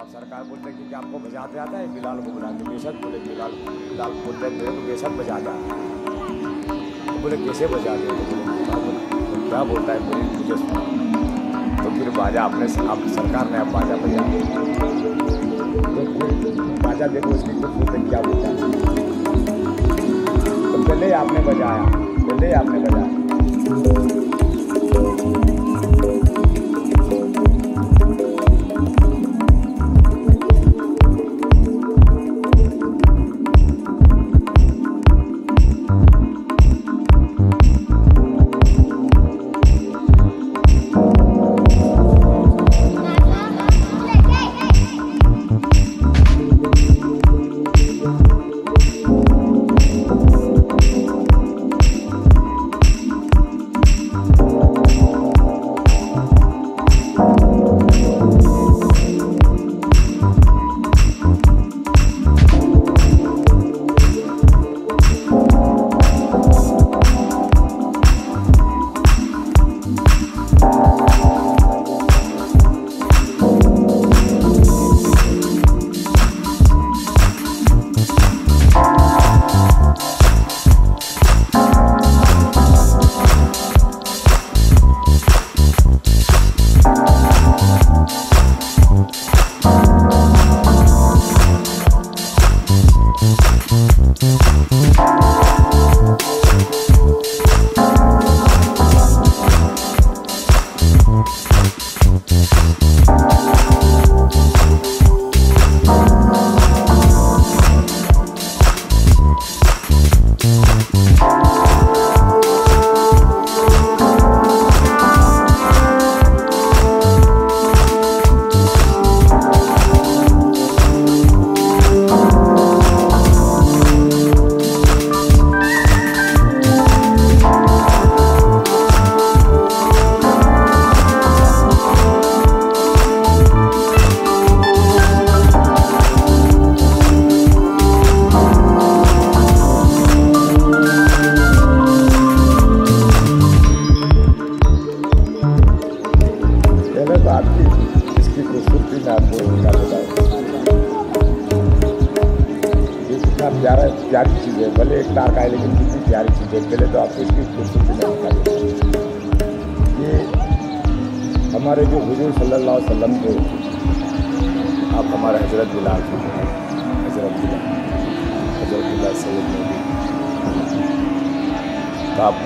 आप सरकार बोलते हैं कि आपको बजाते आता है? बिलाल को बुला के बेशक बोले बिलाल बिलाल बोलते मेरे को बेशक बजाता है। तो बोले कैसे बजाते हो? तो बोले "बिलाल बोला, तो क्या बोलता है? मेरी मुझे तो फिर बाजा अपने आप सरकार ने अब बाजा बजा तो बाजा देखो इसकी खुद बोलते क्या बोलता है? तो पहले आपने बजाया। पहले आपने बजाया। प्यारा प्यारी चीज़ है, भले एक तार का है लेकिन कितनी प्यारी चीज़ है। पहले तो आपको इसकी खूबसूरती बता देता ये हमारे जो हजूर सल्लल्लाहु अलैहि थे, आप हमारे हज़रत बिलाल थे। हज़रत बिलाल हज़रत बिलाल सैयद नबी तो आप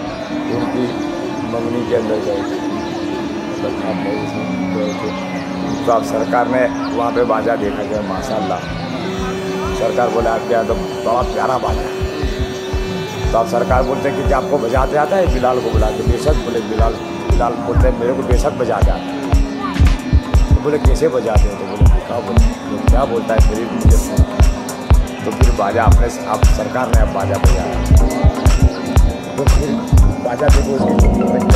उनकी मंगनी के अंदर गए थे। मतलब गए थे तो आप सरकार ने वहाँ पे बाजा देखा गया, माशाल्लाह। सरकार बोले आपके यहाँ तो बड़ा प्यारा बाजा है। तो आप सरकार बोलते हैं कि आपको बजाते आता है, बिलाल को बुला के, बेशक बोले, बिलाल बिलाल बोलते मेरे को बेशक बजाते आता है। तो बोले, कैसे बजाते हैं? तो बोले, क्या बोले तो क्या बोलता है, फिर मुझे तो फिर बाजा आपने आप सरकार ने अब बाजा बजाया। तो फिर बाजा देखो, उसकी